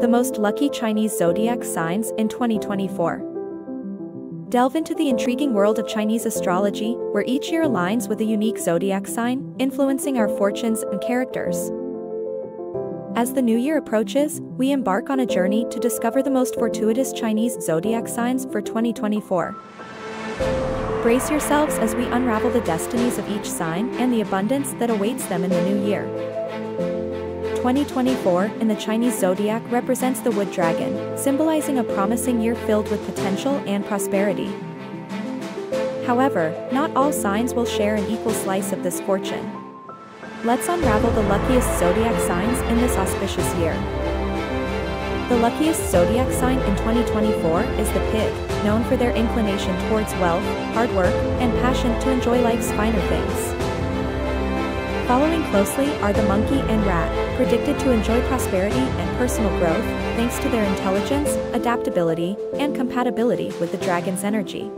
The most lucky Chinese zodiac signs in 2024. Delve into the intriguing world of Chinese astrology, where each year aligns with a unique zodiac sign, influencing our fortunes and characters. As the new year approaches, we embark on a journey to discover the most fortuitous Chinese zodiac signs for 2024. Brace yourselves as we unravel the destinies of each sign and the abundance that awaits them in the new year. 2024 in the Chinese zodiac represents the wood dragon, symbolizing a promising year filled with potential and prosperity. However, not all signs will share an equal slice of this fortune. Let's unravel the luckiest zodiac signs in this auspicious year. The luckiest zodiac sign in 2024 is the pig, known for their inclination towards wealth, hard work, and passion to enjoy life's finer things. Following closely are the monkey and rat, predicted to enjoy prosperity and personal growth, thanks to their intelligence, adaptability, and compatibility with the dragon's energy.